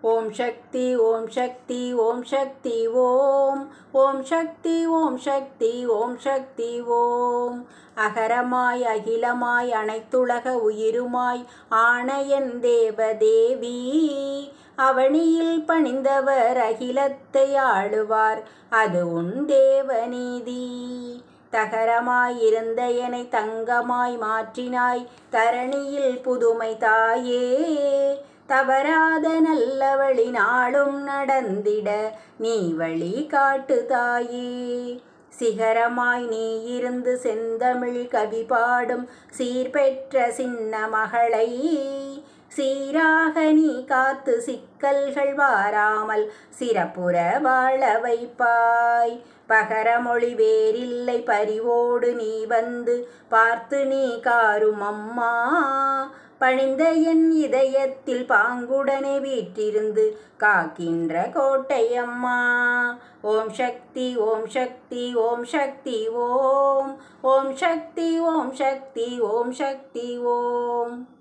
ஓம் சக்தி ஓம் சக்தி ஓம் சக்தி ஓம். ஓம் சக்தி ஓம் சக்தி ஓம் சக்தி ஓம். அகரமாய் அகிலமாய் அனைத்துலக உயிருமாய் ஆணையன் தேவதேவி. அவனியில் பணிந்தவர் அகிலத்தை ஆளுவார் அது உன் தேவநீதி. தகரமாயிருந்த என்னை தங்கமாய் மாற்றினாய் தரணியில் புதுமை தாயே. தவறாத நல்ல வழி நாளும் நடந்திட நீ வழி காட்டு தாயே. சிகரமாய் நீ இருந்து செந்தமிழ் கவி பாடும் சீர்பெற்ற சின்ன மகளை. சீராக நீ காத்து சிக்கல்கள் வாராமல் சிறப்புற வாழ வைப்பாய். பகரமொழி வேறில்லை பரிவோடு நீ வந்து பார்த்து நீ காரும் அம்மா. பணிந்த என் இதயத்தில் பாங்குடனே வீற்றிருந்து காக்கின்ற கோட்டையம்மா. ஓம் சக்தி ஓம் சக்தி ஓம் சக்தி ஓம். ஓம் சக்தி ஓம் சக்தி ஓம் சக்தி ஓம்.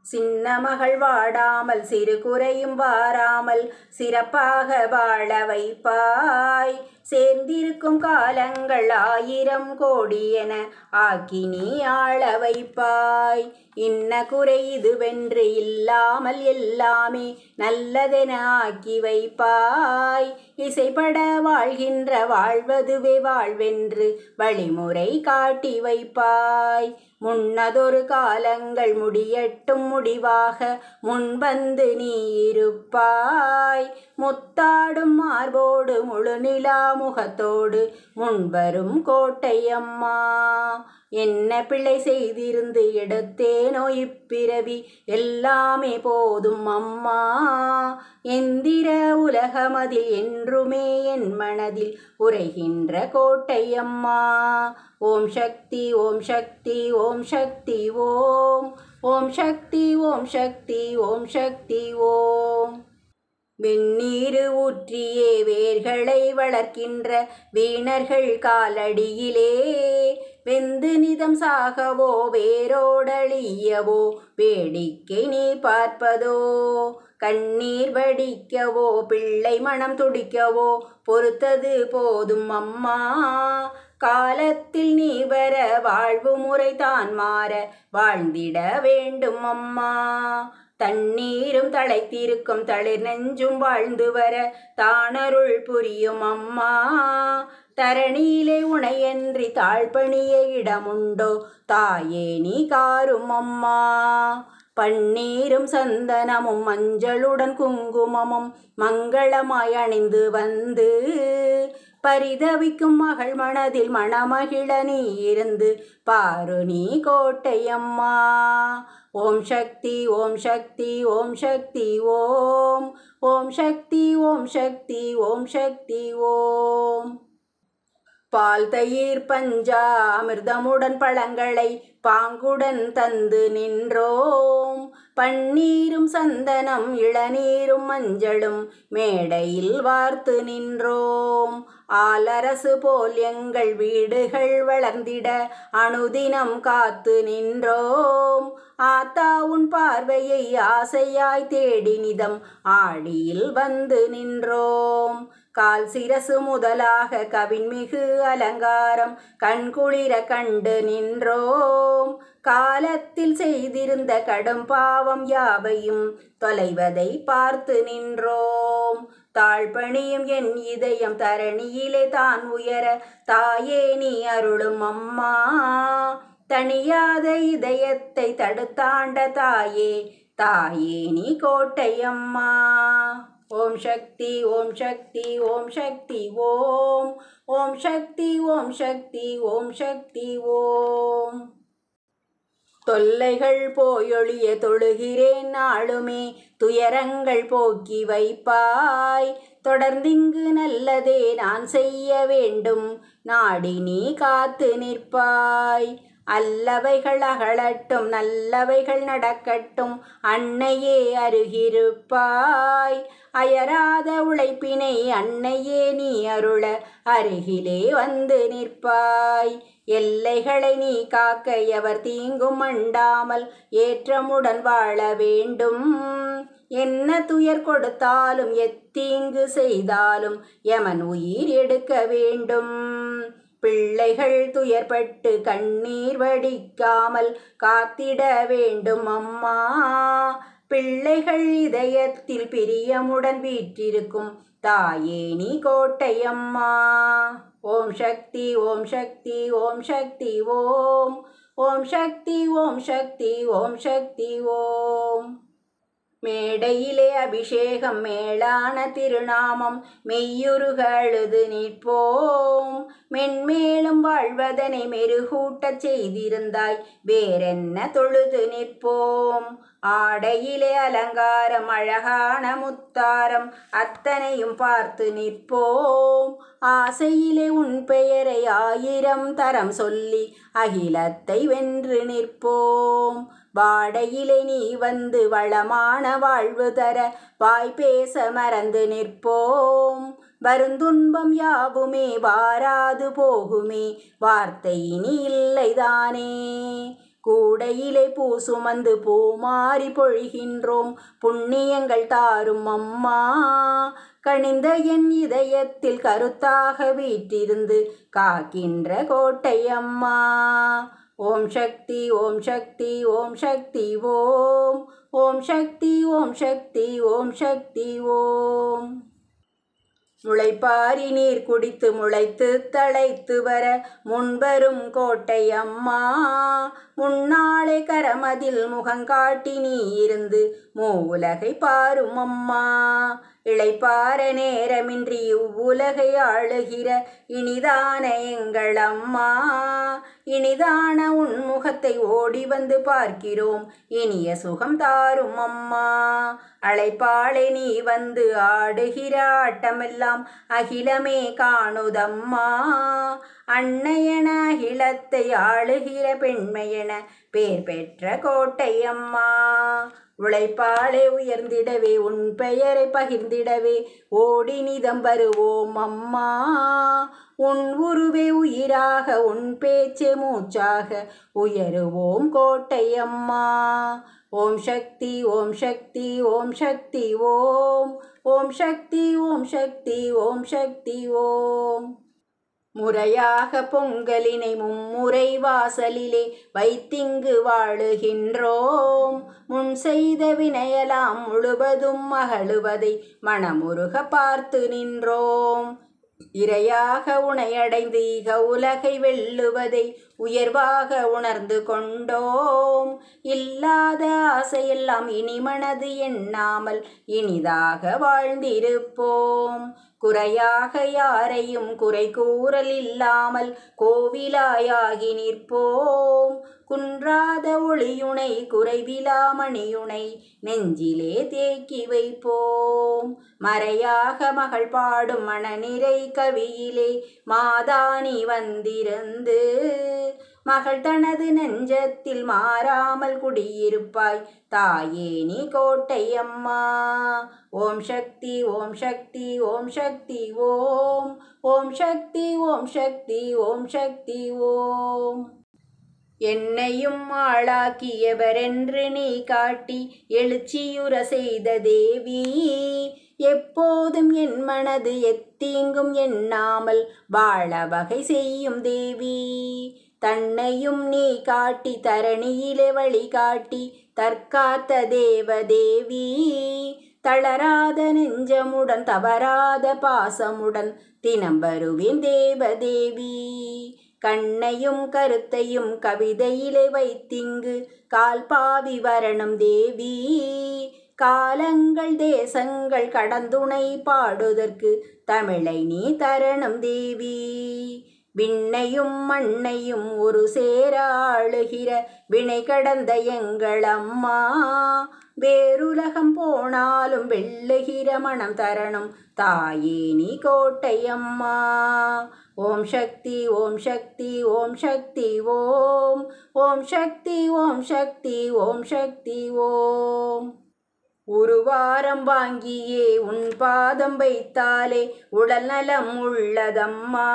சின்ன மகள் வாடாமல் சிறு குறையும் வாராமல் சிறப்பாக வாழ வைப்பாய். சேர்ந்திருக்கும் காலங்கள் ஆயிரம் கோடி என ஆக்கி நீ ஆள வைப்பாய். இன்ன குறை இதுவென்று இல்லாமல் எல்லாமே நல்லதென ஆக்கி வைப்பாய். இசைப்பட வாழ்கின்ற வாழ்வதுவே வாழ்வென்று வழிமுறை காட்டி வைப்பாய். முன்னதொரு காலங்கள் முடியட்டும் முடிவாக முன்வந்து நீ இருப்பாய். முத்தாடும் மார்போடு முழுநிலா முகத்தோடு முன்வரும் கோட்டையம்மா என்ன பிழை செய்திருந்து எடுத்தேனோ இப்பிறவி எல்லாமே போதும் அம்மா. எந்திர உலகமதில் என்றுமே என் மனதில் உரைகின்ற கோட்டையம்மா. ஓம் சக்தி ஓம் சக்தி ஓம் சக்தி ஓம். ஓம் சக்தி ஓம் சக்தி ஓம் சக்தி ஓம். வெந்நீரு ஊற்றியே வேர்களை வளர்க்கின்ற வீணர்கள் காலடியிலே. வெந்து நிதம் சாகவோ வேரோடழியவோ வேடிக்கை நீ பார்ப்பதோ. கண்ணீர் வடிக்கவோ பிள்ளை மனம் துடிக்கவோ பொறுத்தது போதும் அம்மா. காலத்தில் நீ வர வாழ்வு முறை தான் மாற வாழ்ந்திட வேண்டும் அம்மா. தண்ணீரும் தழைத்திருக்கும் தளிர் நெஞ்சும் வாழ்ந்து வர தானருள் புரியும் அம்மா. தரணியிலே உனையன்றி தாழ்பணிய இடமுண்டோ? தாயே நீ காரும் அம்மா. பன்னீரும் சந்தனமும் மஞ்சளுடன் குங்குமமும் மங்களமாய் அணிந்து வந்து பரிதவிக்கும் மகள் மனதில் மணமகிழ நீ இருந்து. பாரு நீ கோட்டையம்மா ஓம் சக்தி ஓம் சக்தி ஓம் சக்தி ஓம். ஓம் சக்தி ஓம் சக்தி ஓம் சக்தி ஓம். பால் தயிர் பஞ்சா அமிர்தமுடன் பழங்களை பாங்குடன் தந்து நின்றோம். பன்னீரும் சந்தனம் இளநீரும் மஞ்சளும் மேடையில் வார்த்து நின்றோம். ஆலரசு போல் எங்கள் வீடுகள் வளர்ந்திட அணுதினம் காத்து நின்றோம். ஆத்தா உன் பார்வையை ஆசையாய் தேடி நிதம் ஆடியில் வந்து நின்றோம். கால் சிரசு முதலாக கவின்மிகு அலங்காரம் கண்குளிர கண்டு நின்றோம். காலத்தில் செய்திருந்த கடும் பாவம் யாவையும் தொலைவதை பார்த்து நின்றோம். தாழ்பணியும் என் இதயம் தரணியிலே தான் உயர தாயே நீ அருளும் அம்மா. தனியாத இதயத்தை தடுத்தாண்ட தாயே தாயே நீ கோட்டையம்மா ஓம் சக்தி ஓம் சக்தி ஓம் சக்தி ஓம். ஓம் சக்தி ஓம் சக்தி ஓம் சக்தி ஓம். தொல்லைகள் போயொழிய தொழுகிறேன் நாளுமே துயரங்கள் போக்கி வைப்பாய். தொடர்ந்திங்கு நல்லதே நான் செய்ய வேண்டும் நாடி நீ காத்து நிற்பாய். அல்லவைகள் அகலட்டும் நல்லவைகள் நடக்கட்டும் அன்னையே அருகிருப்பாய். அயராத உழைப்பினை அன்னையே நீ அருள அருகிலே வந்து நிற்பாய். எல்லைகளை நீ காக்க எவர் தீங்கும் அண்டாமல் ஏற்றமுடன் வாழ வேண்டும். என்ன துயர் கொடுத்தாலும் எத்தீங்கு செய்தாலும் எமன் உயிர் எடுக்க வேண்டும். பிள்ளைகள் துயர்பட்டு கண்ணீர் வடிக்காமல் காத்திட வேண்டும் அம்மா. பிள்ளைகள் இதயத்தில் பிரியமுடன் வீற்றிருக்கும். தாயே நீ கோட்டையம்மா ஓம் சக்தி ஓம் சக்தி ஓம் சக்தி ஓம். ஓம் சக்தி ஓம் சக்தி ஓம் சக்தி ஓம். மேடையிலே அபிஷேகம் மேலான திருநாமம் மெய்யுருகழுது நிற்போம். மென்மேலும் வாழ்வதனை மெருகூட்டச் செய்திருந்தாய். வேறென்ன தொழுது நிற்போம். ஆடையிலே அலங்காரம் அழகான முத்தாரம் அத்தனையும் பார்த்து நிற்போம். ஆசையிலே உன் பெயரை ஆயிரம் தரம் சொல்லி அகிலத்தை வென்று நிற்போம். வாடையிலே நீ வந்து வளமான வாழ்வு தர வாய் பேச மறந்து நிற்போம். வருந்துன்பம் யாவுமே வாராது போகுமே. வார்த்தை இனி இல்லைதானே. கூடையிலே பூ சுமந்து பூமாறி பொழிகின்றோம். புண்ணியங்கள் தாரும் அம்மா. கணிந்த என் இதயத்தில் கருத்தாக வீற்றிருந்து காக்கின்ற கோட்டை அம்மா. ஓம் சக்தி ஓம் சக்தி ஓம் சக்தி ஓம். ஓம் சக்தி ஓம் சக்தி ஓம் சக்தி ஓம். முளைப்பாரி நீர் குடித்து முளைத்து தழைத்து வர முன்வரும் கோட்டை அம்மா. முன்னாளே கரமதில் முகங்காட்டி நீ இருந்து மூ உலகை பாரும் அம்மா. இளைப்பார நேரமின்றி இவ்வுலகை ஆளுகிற இனிதான எங்கள் அம்மா. இனிதான உன்முகத்தை ஓடி வந்து பார்க்கிறோம். இனிய சுகம் தாரும் அம்மா. அழைப்பாளே நீ வந்து ஆடுகிற ஆட்டமெல்லாம் அகிலமே காணுதம்மா. அன்னையன அகிலத்தை ஆளுகிற பெண்மையென பேர் பெற்ற கோட்டை அம்மா. உழைப்பாளே உயர்ந்திடவே உன் பெயரை பகிர்ந்திடவே. ஓடி நிதம் வருவோம் அம்மா. உன் உருவே உயிராக உன் பேச்சே மூச்சாக. உயருவோம் கோட்டை அம்மா. ஓம் சக்தி ஓம் சக்தி ஓம் சக்தி ஓம். ஓம் சக்தி ஓம் சக்தி ஓம் சக்தி ஓம். முறையாக பொங்கலினை மும்முறை வாசலிலே வைத்திங்கு வாழுகின்றோம். முன் செய்த வினையலாம் முழுவதும் மகளுவதை மனமுருக பார்த்து நின்றோம். இரையாக உனையடைந்து இக உலகை வெல்லுவதை உயர்வாக உணர்ந்து கொண்டோம். இல்லாத ஆசையெல்லாம் இனி மனது எண்ணாமல் இனிதாக வாழ்ந்திருப்போம். குறையாக யாரையும் குறை கூறல் இல்லாமல் கோவிலாயாகி நிற்போம். குன்றாத ஒளியுனை குறைவிலா மணியுனை நெஞ்சிலே தேக்கி வைப்போம். மறையாக மகள் பாடும் மனநிறை கவியிலே மாதானி வந்திருந்து மகள் தனது நெஞ்சத்தில் மாறாமல் குடியிருப்பாய். தாயே நீ கோட்டை அம்மா. ஓம் சக்தி ஓம் சக்தி ஓம் சக்தி ஓம். ஓம் சக்தி ஓம் சக்தி ஓம் சக்தி ஓம். என்னையும் ஆளாக்கியவரென்று நீ காட்டி எழுச்சியுற செய்த தேவி எப்போதும் என் மனது எத்தீங்கும் எண்ணாமல் வாழ வகை செய்யும் தேவி. தன்னையும் நீ காட்டி தரணியிலே வழிகாட்டி தற்காத்த தேவதேவி. தளராத நெஞ்சமுடன் தவறாத பாசமுடன் தினம் வருவேன் தேவதேவி. கண்ணையும் கருத்தையும் கவிதையிலே வைத்திங்கு கால்பாவி வரணும் தேவி. காலங்கள் தேசங்கள் கடந்துணை பாடுதற்கு தமிழை நீ தரணும் தேவி. விண்ணையும் மண்ணையும் ஒரு சேர ஆளுகிற வினை கடந்த எங்கள் அம்மா. வேறுலகம் போனாலும் வெள்ளுகிற மனம் தரணும் தாயே நீ கோட்டை அம்மா ஓம் சக்தி ஓம் சக்தி ஓம் சக்தி ஓம். ஓம் சக்தி ஓம் சக்தி ஓம் சக்தி ஓம். ஒரு வாரம் வாங்கியே உன் பாதம் வைத்தாலே உடல் நலம் உள்ளதம்மா.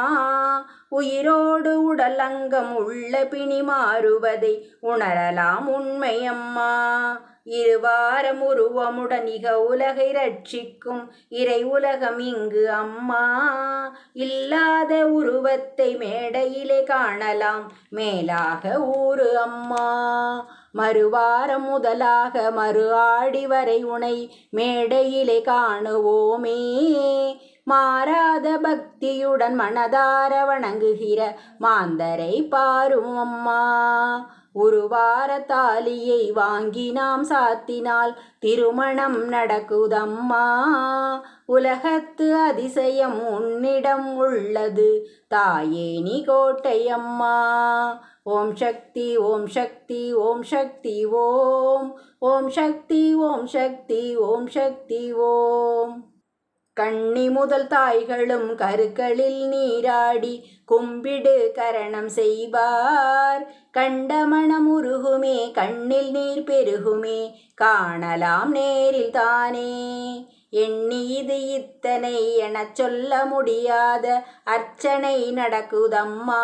உயிரோடு உடல் அங்கம் உள்ள பிணி மாறுவதை உணரலாம் உண்மையம்மா இருவாரம் உருவமுடன் இக உலகை ரட்சிக்கும் இறை உலகம் இங்கு அம்மா. இல்லாத உருவத்தை மேடையிலே காணலாம் மேலாக ஊரு அம்மா. மறுவாரம் முதலாக மறு ஆடி வரை உனை மேடையிலே காணுவோமே. மாறாத பக்தியுடன் மனதார வணங்குகிற மாந்தரை பாரும் அம்மா. உருவார தாலியை வாங்கி நாம் சாத்தினால் திருமணம் நடக்குதம்மா. உலகத்து அதிசயம் உன்னிடம் உள்ளது தாயேனி கோட்டையம்மா ஓம் சக்தி ஓம் சக்தி ஓம் சக்தி ஓம். ஓம் சக்தி ஓம் சக்தி ஓம் சக்தி ஓம். கண்ணி முதல் தாய்களும் கருக்களில் நீராடி கும்பிடு கரணம் செய்வார். கண்டமணம் உருகுமே கண்ணில் நீர் பெருகுமே காணலாம் நேரில் தானே. எண்ணி இது இத்தனை எனச் சொல்ல முடியாத அர்ச்சனை நடக்குதம்மா.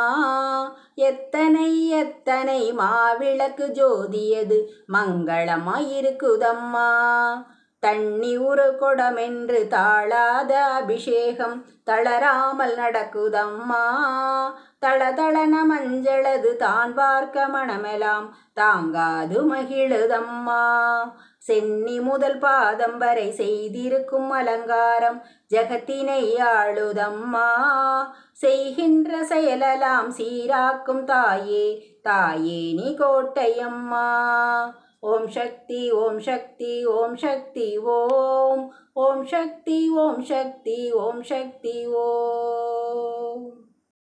எத்தனை எத்தனை மாவிளக்கு ஜோதியது மங்களமாயிருக்குதம்மா. தண்ணி ஒரு கொடமென்று தாழாத அபிஷேகம் தளராமல் நடக்குதம்மா. தளதளன மஞ்சளது தான் பார்க்க மனமெலாம் தாங்காது மகிழுதம்மா. சென்னி முதல் பாதம் வரை செய்திருக்கும் அலங்காரம் ஜகத்தினை ஆளுதம்மா. செய்கின்ற செயலெல்லாம் சீராக்கும் தாயே தாயே நீ கோட்டையம்மா. ஓம் சக்தி ஓம் சக்தி ஓம் சக்தி ஓம். ஓம் சக்தி ஓம் சக்தி ஓம் சக்தி ஓம்.